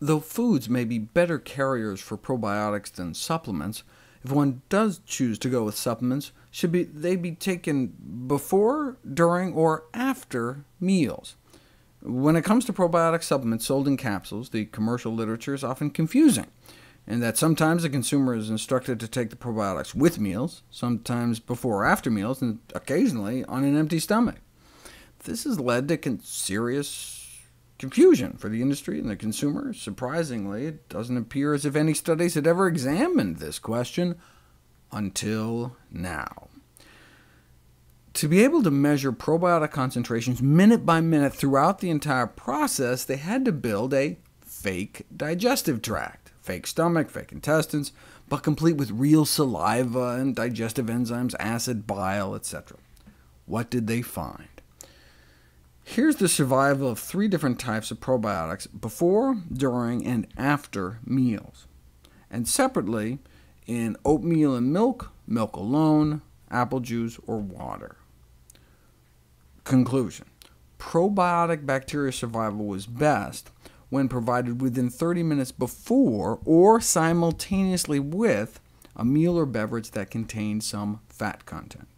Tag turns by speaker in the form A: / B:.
A: Though foods may be better carriers for probiotics than supplements, if one does choose to go with supplements, should be, they be taken before, during, or after meals? When it comes to probiotic supplements sold in capsules, the commercial literature is often confusing, in that sometimes the consumer is instructed to take the probiotics with meals, sometimes before or after meals, and occasionally on an empty stomach. This has led to serious confusion for the industry and the consumer. Surprisingly, it doesn't appear as if any studies had ever examined this question until now. To be able to measure probiotic concentrations minute by minute throughout the entire process, they had to build a fake digestive tract, fake stomach, fake intestines, but complete with real saliva and digestive enzymes, acid, bile, etc. What did they find? Here's the survival of three different types of probiotics before, during, and after meals, and separately in oatmeal and milk, milk alone, apple juice, or water. Conclusion. Probiotic bacteria survival was best when provided within 30 minutes before or simultaneously with a meal or beverage that contained some fat content.